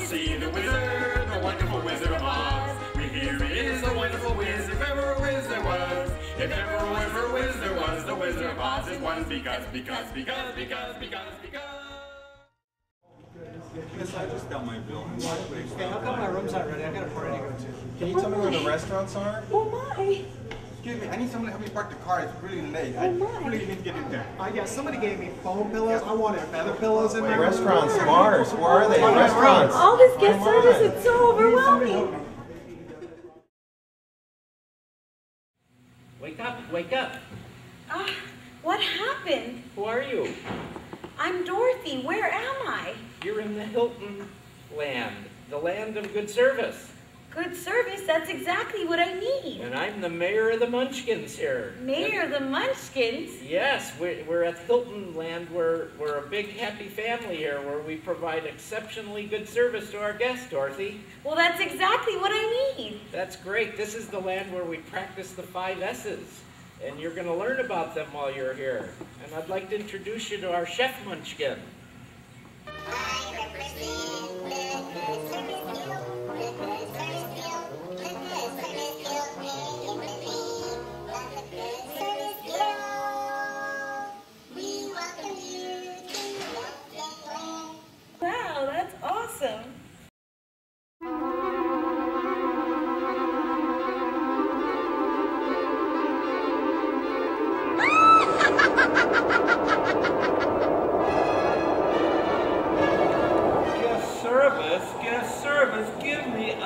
to see the wizard, the wonderful Wizard of Oz. We hear he is the wonderful whiz, if ever a whiz there was. If ever oh, a whiz or whiz there was, the Wizard of Oz is one because, because, because, because, because, because. Yes, I just got my bill. Hey, how come my room's not ready? I got a party to go to. Can you tell me where the restaurants are? Oh my! Excuse me, I need someone to help me park the car. It's really late. I Oh, my. really need to get in there. Uh, yeah, somebody gave me foam pillows. I wanted feather pillows in my room. Restaurants, bars, where are they? Restaurants. All this guest service on. is so overwhelming. Wake up, wake up. Ah, what happened? Who are you? I'm Dorothy. Where am I? You're in the Hilton land, the land of good service. Good service. That's exactly what I need. And I'm the mayor of the Munchkins here. Mayor of the Munchkins. Yes, we're, we're at Hilton land. We're, we're a big happy family here where we provide exceptionally good service to our guests, Dorothy. Well, that's exactly what I need. That's great. This is the land where we practice the five S's. And you're going to learn about them while you're here. And I'd like to introduce you to our chef Munchkin. Wow,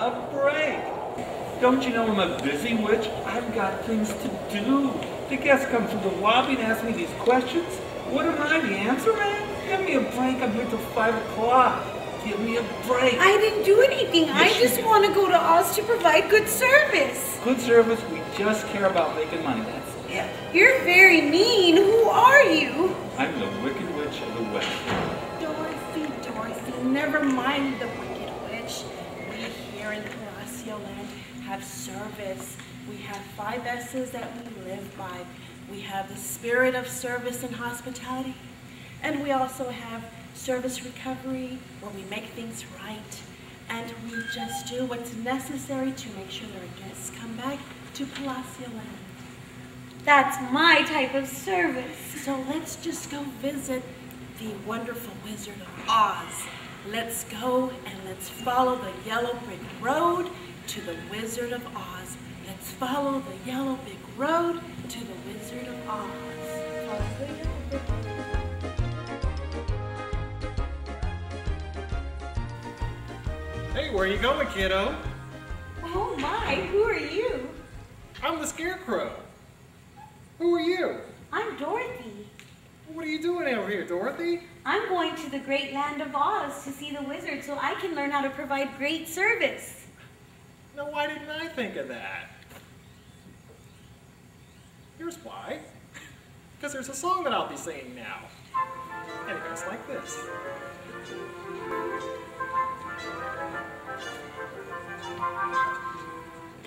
a break. Don't you know I'm a busy witch? I've got things to do. The guests come through the lobby and ask me these questions. What am I, the answer man? Give me a break. I'm here till 5 o'clock. Give me a break. I didn't do anything. I Yes, you just did. want to go to Oz to provide good service. Good service, we just care about making money. That's it. You're very mean. Who are you? I'm the Wicked Witch of the West. Dorothy, Dorothy, never mind the Wicked Witch. We here in Land have service. We have five S's that we live by. We have the spirit of service and hospitality. And we also have service recovery, where we make things right. And we just do what's necessary to make sure that our guests come back to Palacio Land. That's my type of service. So let's just go visit the wonderful Wizard of Oz. Let's go and let's follow the yellow brick road to the Wizard of Oz. Let's follow the yellow brick road to the Wizard of Oz. Follow the yellow brick Hey, where are you going, kiddo? Oh my, who are you? I'm the Scarecrow. Who are you? I'm Dorothy. What are you doing out here, Dorothy? I'm going to the great land of Oz to see the wizard so I can learn how to provide great service. Now, why didn't I think of that? Here's why. Because there's a song that I'll be singing now. And it goes like this.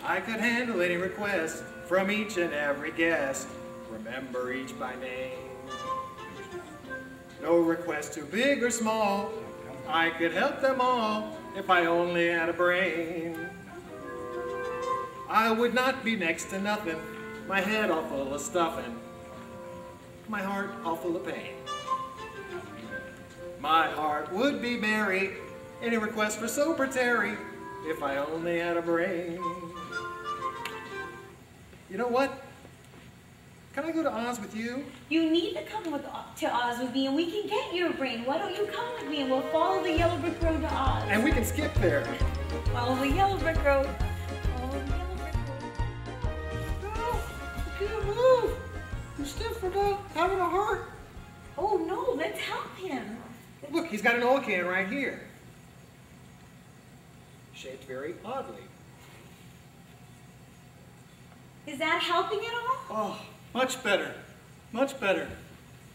I could handle any request from each and every guest. Remember each by name. No request too big or small. I could help them all if I only had a brain. I would not be next to nothing, my head all full of stuffing, my heart all full of pain. My heart would be merry, any request for sober Terry, if I only had a brain. You know what? Can I go to Oz with you? You need to come with, to Oz with me and we can get your brain. Why don't you come with me and we'll follow the yellow brick road to Oz. And we can skip there. Follow the yellow brick road. Stiff about having a heart. Oh no, let's help him. Look, he's got an oil can right here. Shaped very oddly. Is that helping at all? Oh, much better. Much better.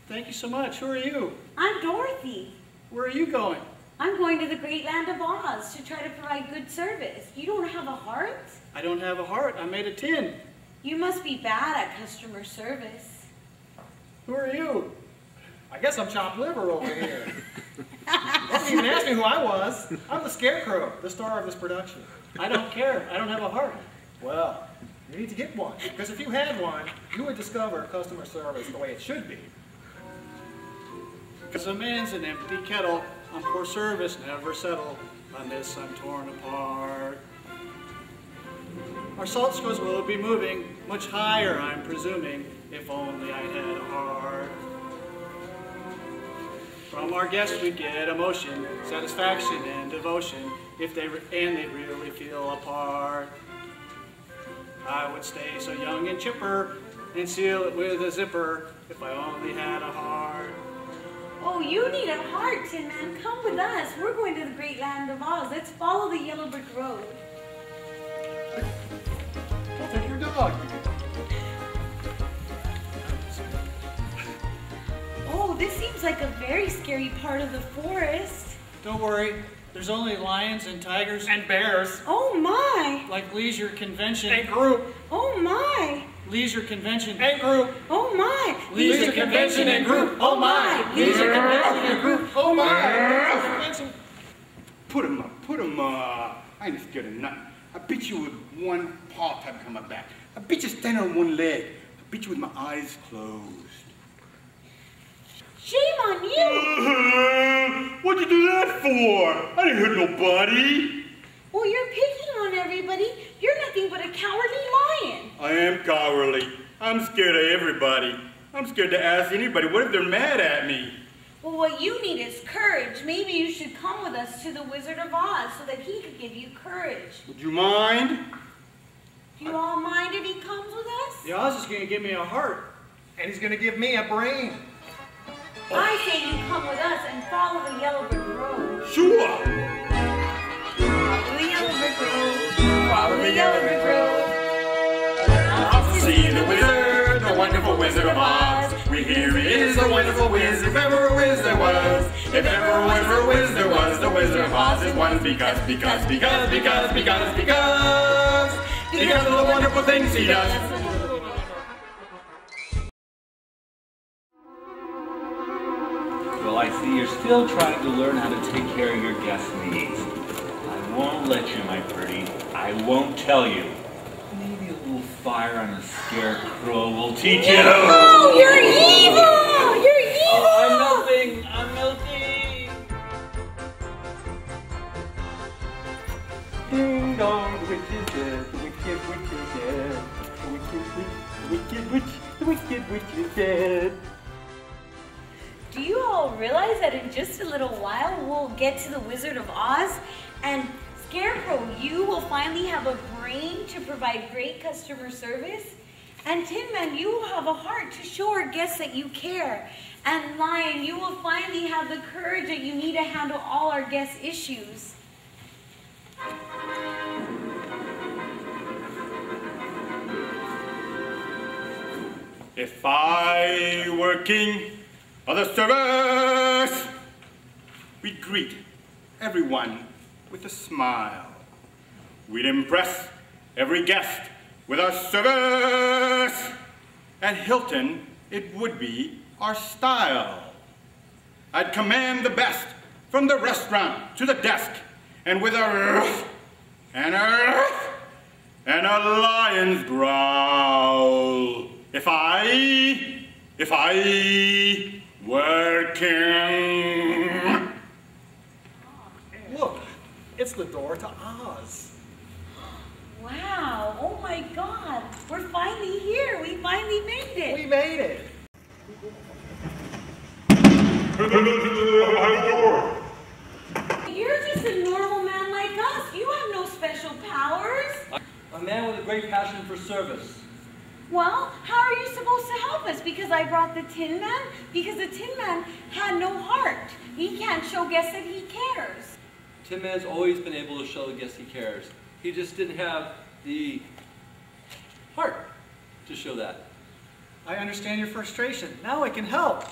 Thank you so much. Who are you? I'm Dorothy. Where are you going? I'm going to the great land of Oz to try to provide good service. You don't have a heart? I don't have a heart. I'm made of tin. You must be bad at customer service. Who are you? I guess I'm chopped liver over here. Me didn't ask me who I was. I'm the Scarecrow, the star of this production. I don't care. I don't have a heart. Well, you need to get one, because if you had one, you would discover customer service the way it should be. Because a man's an empty kettle, on poor service never settle. This I'm torn apart. Our SALT scores will be moving much higher, I'm presuming, if only I had a heart. From our guests we get emotion, satisfaction, and devotion, if they and they really feel a part. I would stay so young and chipper and seal it with a zipper if I only had a heart. Oh, you need a heart, Tin Man. Come with us. We're going to the great land of Oz. Let's follow the yellow brick road. I'll take your dog. This seems like a very scary part of the forest. Don't worry, there's only lions and tigers and bears. Oh my! Like leisure convention and group. Oh my! Leisure convention and group. Oh my! Leisure convention and group. Oh my! Leisure convention and group. Oh my! Oh, leisure convention. Oh, put 'em up, put 'em up. I ain't scared of nothing. I beat you with one paw tapping on my back. I beat you standing on one leg. I beat you with my eyes closed. Shame on you! Mm-hmm. What'd you do that for? I didn't hurt nobody. Well, you're picking on everybody. You're nothing but a cowardly lion. I am cowardly. I'm scared of everybody. I'm scared to ask anybody. What if they're mad at me? Well, what you need is courage. Maybe you should come with us to the Wizard of Oz so that he could give you courage. Would you mind? Do you all mind if he comes with us? The Oz is gonna give me a heart, and he's gonna give me a brain. I say you come with us and follow the yellow brick road. Sure. Follow the yellow brick road. Follow the yellow brick road. See the wizard, the wonderful wizard of Oz. We hear he is a wonderful wizard, if ever a wiz there was. If ever a wiz or wiz there was, the wizard of Oz is one because, because, because, because, because, because, because of the wonderful things he does. I see you're still trying to learn how to take care of your guests' needs. I won't let you, my pretty. I won't tell you. Maybe a little fire on a scarecrow will teach you. Oh, you're evil! You're evil! Oh, I'm melting. I'm melting. Ding dong, the witch is dead, the wicked witch is dead. The wicked witch, the wicked witch, the wicked witch is dead. Do you all realize that in just a little while we'll get to the Wizard of Oz and Scarecrow, you will finally have a brain to provide great customer service? And Tin Man, you will have a heart to show our guests that you care. And Lion, you will finally have the courage that you need to handle all our guests' issues. If I were king of the service, we'd greet everyone with a smile. We'd impress every guest with our service. At Hilton, it would be our style. I'd command the best from the restaurant to the desk, and with a ruff and a ruff and a lion's growl. If I, if I were king. Look, it's the door to Oz. Wow, oh my God, we're finally here. We finally made it. We made it. You're just a normal man like us. You have no special powers. A man with a great passion for service. Well, how are you supposed to help us? Because I brought the Tin Man? Because the Tin Man had no heart. He can't show guests that he cares. Tin Man's always been able to show the guests he cares. He just didn't have the heart to show that. I understand your frustration. Now I can help.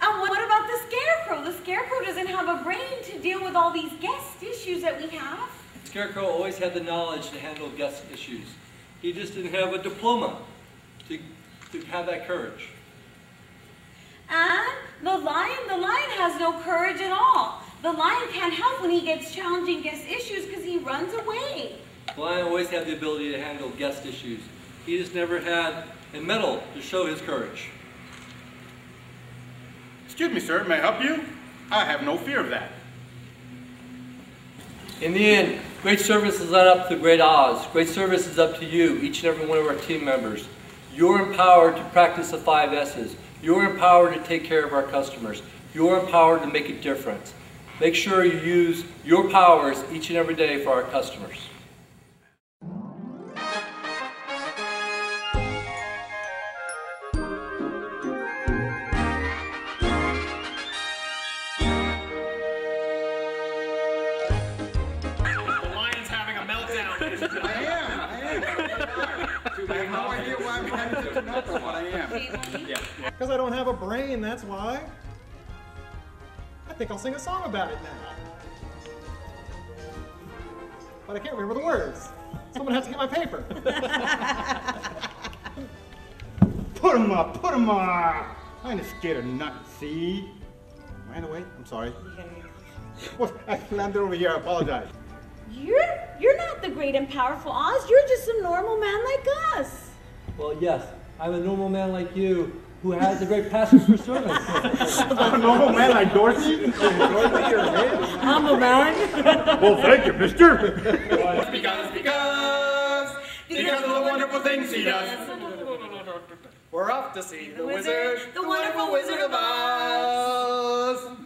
And what about the Scarecrow? The Scarecrow doesn't have a brain to deal with all these guest issues that we have. Scarecrow always had the knowledge to handle guest issues. He just didn't have a diploma to, to have that courage. And the lion, the lion has no courage at all. The lion can't help when he gets challenging guest issues because he runs away. The lion always had the ability to handle guest issues. He just never had a medal to show his courage. Excuse me, sir, may I help you? I have no fear of that. In the end, great service is not up to the Great Oz. Great service is up to you, each and every one of our team members. You're empowered to practice the five S's. You're empowered to take care of our customers. You're empowered to make a difference. Make sure you use your powers each and every day for our customers. I'm having such a meltdown, but I am. Because I don't have a brain, that's why. I think I'll sing a song about it now. But I can't remember the words. Someone has to get my paper. Put 'em up, put 'em up. I ain't scared of nothing, see? Ran away? I'm sorry. What? I landed over here, I apologize. You're you're not the great and powerful Oz. You're just a normal man like us. Well, yes, I'm a normal man like you who has a great passion for service. I'm a normal man like Dorothy? Dorothy, your name? I'm a man. Well, thank you, mister. Because, because, because of the wonderful things he does. We're off to see the wizard, wizard, the wonderful Wizard of Oz.